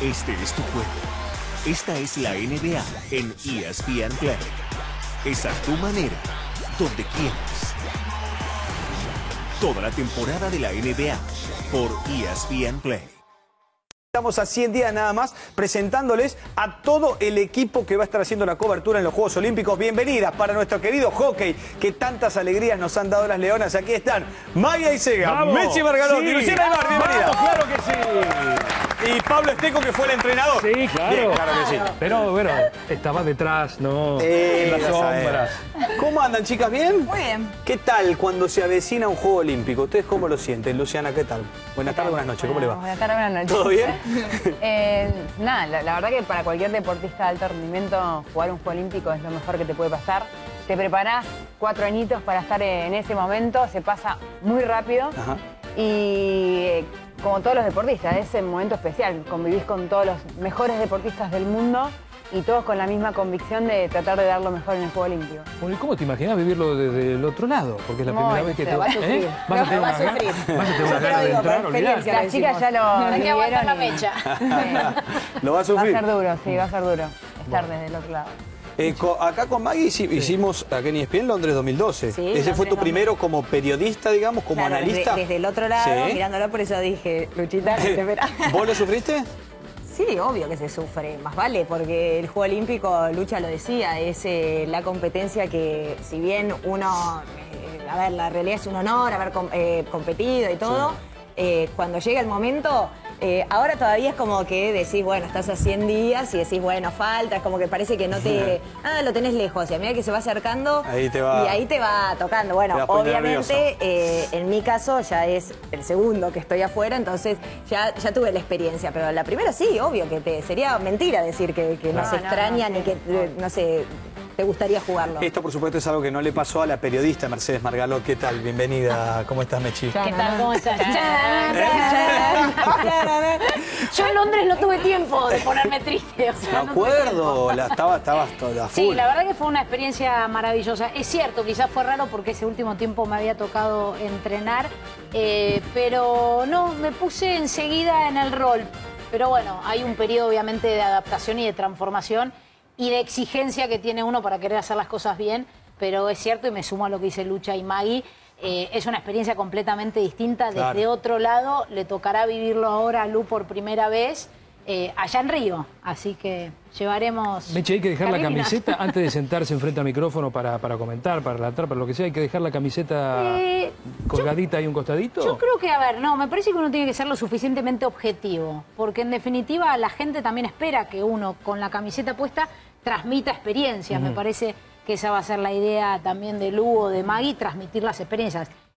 Este es tu juego. Esta es la NBA en ESPN Play. Esa es tu manera, donde quieras. Toda la temporada de la NBA por ESPN Play. Estamos a 100 días nada más presentándoles a todo el equipo que va a estar haciendo la cobertura en los Juegos Olímpicos. Bienvenidas para nuestro querido hockey, que tantas alegrías nos han dado las leonas. Aquí están Maya Isega, Vamos. Mechi Margalotti, Sí. Luciana Ibar, bienvenida. Vamos, claro que sí. Y Pablo Esteco, que fue el entrenador. Sí, claro. Bien, claro que sí. Pero bueno, estaba detrás, ¿no? Eh, en las sombras. ¿Cómo andan, chicas? ¿Bien? Muy bien. ¿Qué tal cuando se avecina un Juego Olímpico? ¿Ustedes cómo lo sienten? Luciana, ¿qué tal? Buenas tardes, buenas noches, ¿cómo le va? Buenas tardes, buenas noches. ¿Todo bien? Eh, nada, la, la verdad que para cualquier deportista de alto rendimiento, jugar un Juego Olímpico es lo mejor que te puede pasar. Te preparás cuatro añitos para estar en ese momento, se pasa muy rápido. Ajá. Y eh, como todos los deportistas, es un momento especial. Convivís con todos los mejores deportistas del mundo y todos con la misma convicción de tratar de dar lo mejor en el Juego Olímpico. Bueno, ¿y cómo te imaginas vivirlo desde el otro lado? Porque es la primera vez que te va a sufrir. ¿Eh? Vas a tener una gana- sufrir. vas a tener una gana de entrar. Las chicas ya lo Hay que aguantar la mecha. ¿Lo va a Va a sufrir? ser duro, sí, va a ser duro estar desde el otro lado. Eh, co- acá con Maggie hici- hicimos acá en ESPN Londres 2012. Sí, Ese fue tu primero como periodista, digamos, como Claro, analista. Desde, desde el otro lado, Sí. mirándolo, por eso dije, Luchita, te espera. ¿Vos lo sufriste? Sí, obvio que se sufre, más vale, porque el Juego Olímpico, Lucha lo decía, es eh, la competencia que, si bien uno, eh, a ver, la realidad es un honor haber com- competido y todo, cuando llega el momento, eh, ahora todavía es como que decís, bueno, estás a 100 días y decís, bueno, falta, es como que parece que no te, ah, lo tenés lejos, y a medida que se va acercando, Ahí te va- y ahí te va tocando. Bueno, obviamente, eh, en mi caso ya es el segundo que estoy afuera, entonces ya, ya tuve la experiencia. Pero la primera sí, obvio que te sería mentira decir que, que no, No, se no, extraña no, ni que, no sé, te gustaría jugarlo. Esto, por supuesto, es algo que no le pasó a la periodista Mercedes Margaló. ¿Qué tal? Bienvenida. ¿Cómo estás, Mechi? ¿Qué tal? ¿Cómo estás? Yo en Londres no tuve tiempo de ponerme triste. O Me no acuerdo, la, estaba, estabas toda full. Sí, la verdad que fue una experiencia maravillosa. Es cierto, quizás fue raro porque ese último tiempo me había tocado entrenar, eh, pero no, me puse enseguida en el rol. Pero bueno, hay un periodo obviamente de adaptación y de transformación y de exigencia que tiene uno para querer hacer las cosas bien, pero es cierto y me sumo a lo que dice Lucha y Maggie. eh, es una experiencia completamente distinta. Desde otro lado, le tocará vivirlo ahora a Lu por primera vez eh, allá en Río. Así que llevaremos. Meche, hay que dejar la camiseta antes de sentarse enfrente al micrófono para, para comentar, para relatar, para lo que sea. Hay que dejar la camiseta Eh, colgadita ahí un costadito. Yo creo que, a ver, no, me parece que uno tiene que ser lo suficientemente objetivo, porque en definitiva la gente también espera que uno con la camiseta puesta transmita experiencias. Me parece que esa va a ser la idea también de Lu o de Maggie, transmitir las experiencias.